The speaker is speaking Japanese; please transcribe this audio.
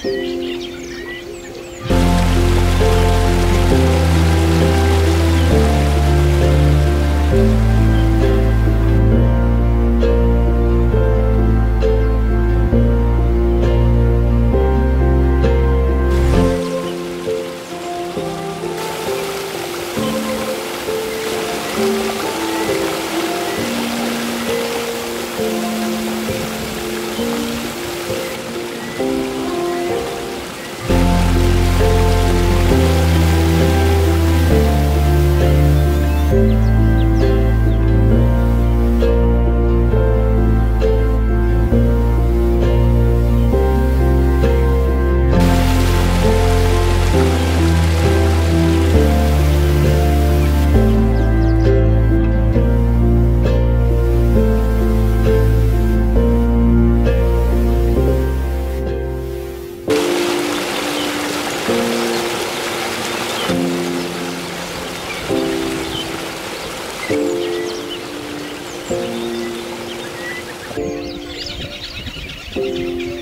Thank you